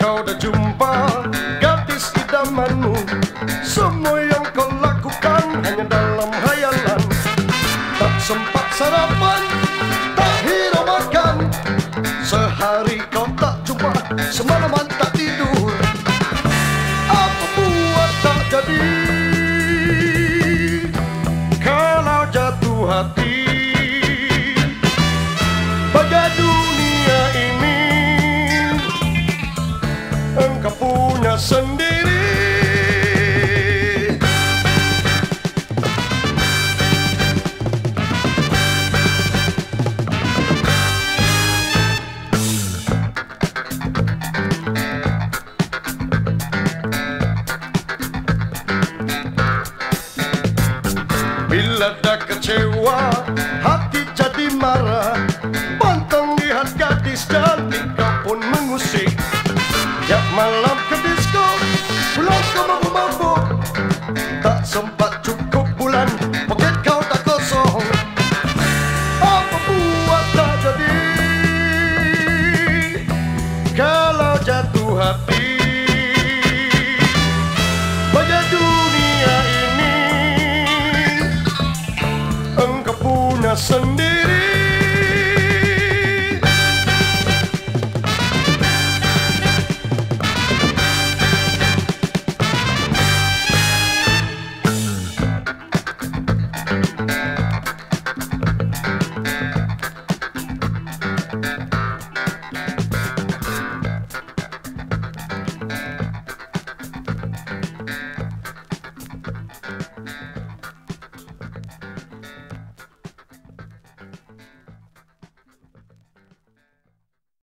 Kau dah jumpa. Gadis idamanmu Semua yang kau lakukan hanya dalam hayalan Tak sempat sarapan, tak hira makan. Sehari kau tak jumpa, semalaman tak tidur. Apa buat tak jadi? Kalau jatuh hati Dah kecewa, hati jadi marah. Pantang lihat gadis cantik, kau pun mengusik. Tiap malam ke disco, pulang ke mabuk-mabuk Tak sempat cukup bulan, poket kau tak kosong. Apa buat tak jadi? Kalau jatuh hati Sunday.